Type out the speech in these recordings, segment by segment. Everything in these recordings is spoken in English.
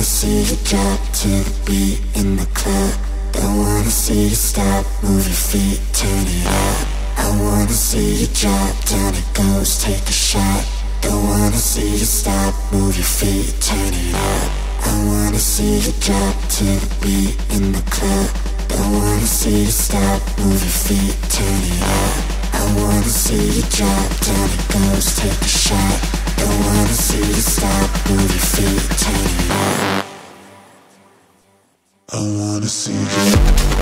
wanna see you drop to the beat in the club. Don't wanna see you stop, move your feet, turn it up. I wanna see you drop down it goes, take a shot. Don't wanna see you stop, move your feet, turn it up. I wanna see you drop to the beat in the club. Don't wanna see you stop, move your feet, turn it up. I wanna see you drop down it goes, take a shot. I wanna see you.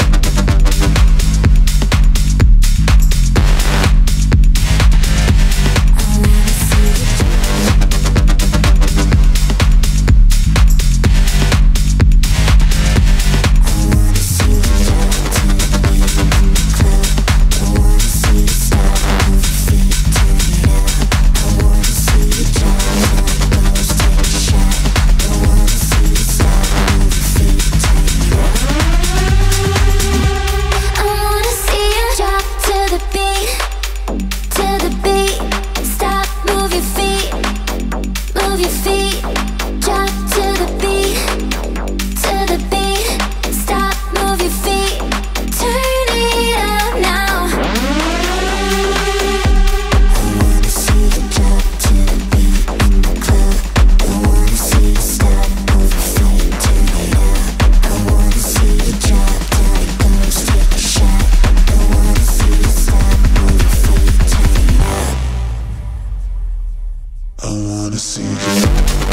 wanna see you.